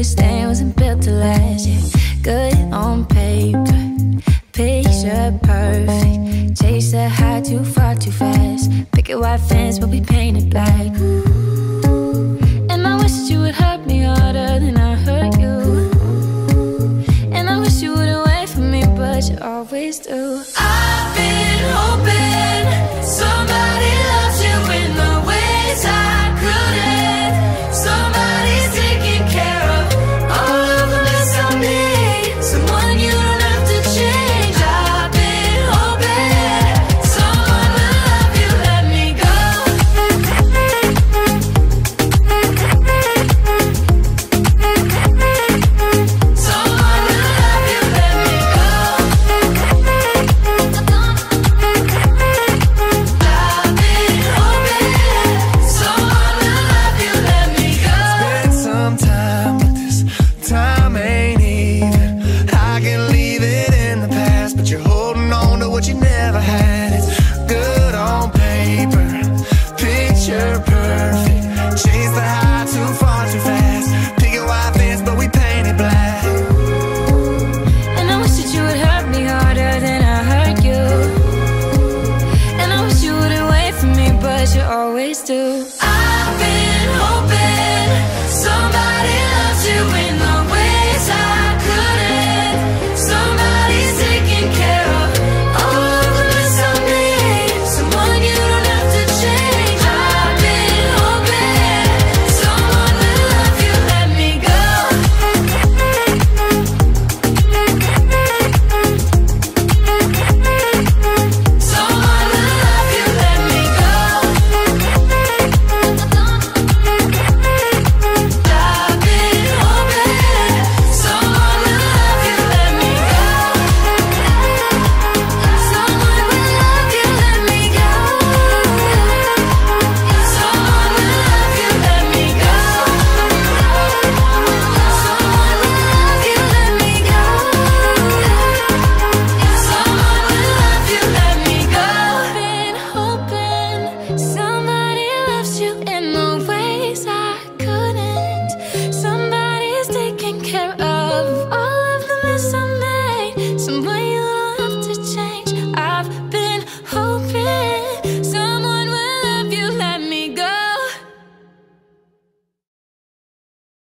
this thing wasn't built to last. Yeah, good on paper, picture perfect. Chase the high too far too fast. Picket white fence, but we painted black. And I wish you would hurt me harder than I hurt you. And I wish you would away from me, but you always do. holding on to what you never had. It's good on paper, picture perfect. Change the high.